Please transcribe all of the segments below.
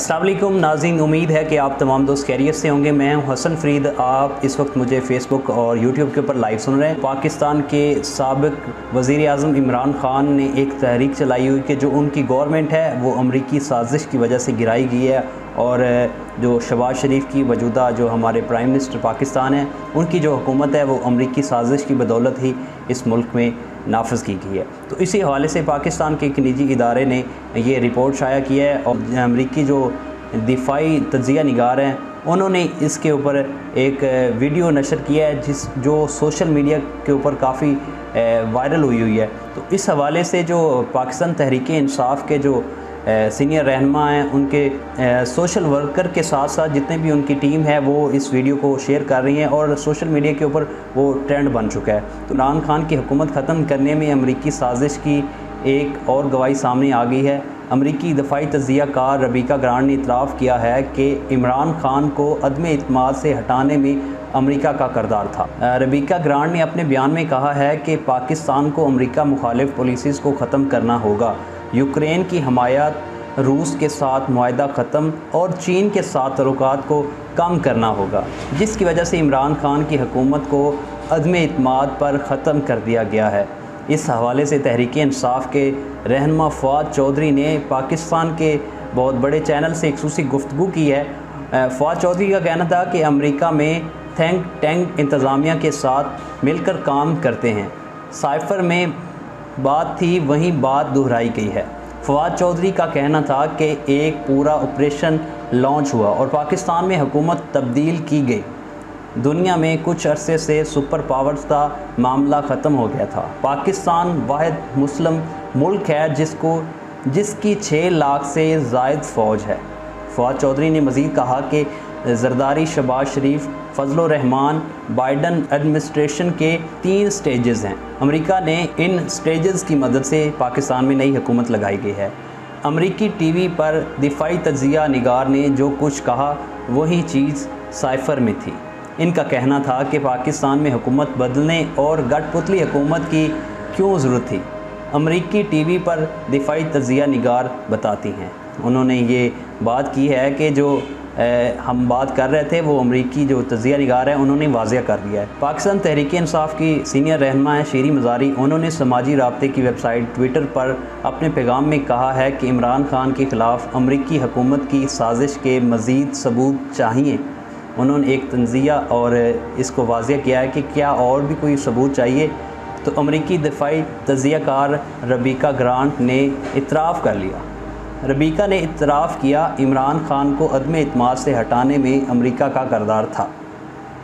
असलम नाजिन उम्मीद है कि आप तमाम दोस्त कैरियर से होंगे। मैं हूँ हसन फरीद। आप इस वक्त मुझे फ़ेसबुक और यूट्यूब के ऊपर लाइव सुन रहे हैं। पाकिस्तान के सबक वज़ी अजम इमरान ख़ान ने एक तहरीक चलाई हुई कि जो उनकी गवर्नमेंट है, वो अमरीकी साजिश की वजह से गिराई गई है और जो शबाज शरीफ की मौजूदा जो हमारे प्राइम मिनिस्टर पाकिस्तान है, उनकी जो हुकूमत है, वो अमरीकी साजिश की बदौलत ही इस मुल्क में नाफज की गई है। तो इसी हवाले से पाकिस्तान के एक निजी इदारे ने यह रिपोर्ट शाया की है और अमरीकी जो दिफाई तजिया निगार हैं, उन्होंने इसके ऊपर एक वीडियो नशर किया है, जिस, जो सोशल मीडिया के ऊपर काफ़ी वायरल हुई हुई है। तो इस हवाले से जो पाकिस्तान तहरीक इंसाफ के जो सीनियर रहनमा हैं, उनके सोशल वर्कर के साथ साथ जितने भी उनकी टीम है, वो इस वीडियो को शेयर कर रही हैं और सोशल मीडिया के ऊपर वो ट्रेंड बन चुका है। तो इमरान खान की हुकूमत ख़त्म करने में अमरीकी साजिश की एक और गवाही सामने आ गई है। अमरीकी दफाई तजिया कार रबीका ग्रांड ने इतराफ़ किया है कि इमरान खान को अदम अतमाद से हटाने में अमेरिका का करदार था। रबीका ग्रांड ने अपने बयान में कहा है कि पाकिस्तान को अमेरिका मुखालिफ पॉलिसीज़ को ख़त्म करना होगा। यूक्रेन की हमायत रूस के साथ माहा ख़त्म और चीन के साथ तल्लक को कम करना होगा, जिसकी वजह से इमरान खान की हकूमत को अदम अतमाद पर ख़त्म कर दिया गया है। इस हवाले से तहरीक इंसाफ के रहनमा फ़वाद चौधरी ने पाकिस्तान के बहुत बड़े चैनल से खसूसी गुफ्तु की है। फ़वाद चौधरी का कहना था कि अमरीका में थैंक टैंक इंतज़ामिया के साथ मिलकर काम करते हैं। साइफ़र में बात थी, वहीं बात दोहराई गई है। फवाद चौधरी का कहना था कि एक पूरा ऑपरेशन लॉन्च हुआ और पाकिस्तान में हुकूमत तब्दील की गई। दुनिया में कुछ अरसे से सुपर पावर्स का मामला ख़त्म हो गया था। पाकिस्तान वाद मुस्लिम मुल्क है जिसको, जिसकी छः लाख से जायद फ़ौज है। फवाद चौधरी ने मज़ीद कहा कि जरदारी शबाज शरीफ फजल रहमान बाइडन एडमिनिस्ट्रेशन के तीन स्टेजेस हैं। अमेरिका ने इन स्टेजेस की मदद से पाकिस्तान में नई हुकूमत लगाई गई है। अमरीकी टीवी पर दिफाई तजिया निगार ने जो कुछ कहा, वही चीज़ साइफ़र में थी। इनका कहना था कि पाकिस्तान में हुकूमत बदलने और गठपुतली हुकूमत की क्यों ज़रूरत थी? अमरीकी टीवी पर दिफाई तजिया निगार बताती हैं। उन्होंने ये बात की है कि जो हम बात कर रहे थे, वो अमरीकी जो तजिया निगार है, उन्होंने वाजिया कर दिया है। पाकिस्तान तहरीक इंसाफ की सीनियर रहनमा है शेरी मजारी। उन्होंने समाजी रबते की वेबसाइट ट्विटर पर अपने पैगाम में कहा है कि इमरान खान के ख़िलाफ़ अमरीकी हुकूमत की साजिश के मज़ीद सबूत चाहिए। उन्होंने एक तंजिया और इसको वाजिया किया है कि क्या और भी कोई सबूत चाहिए? तो अमरीकी दफाई तजिया कार रबीका ग्रांट ने इतराफ़ कर लिया। रबीका ने इतराफ़ किया इमरान खान को अदम अतमाद से हटाने में अमरीका का करदार था।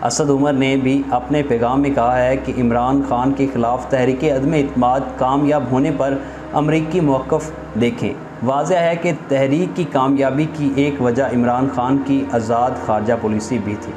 असद उमर ने भी अपने पैगाम में कहा है कि इमरान खान के ख़िलाफ़ तहरीक अदम अतमाद कामयाब होने पर अमरीकी मौक़ देखें। वाज है कि तहरीक की कामयाबी की एक वजह इमरान खान की आज़ाद खारजा पॉलिसी भी थी।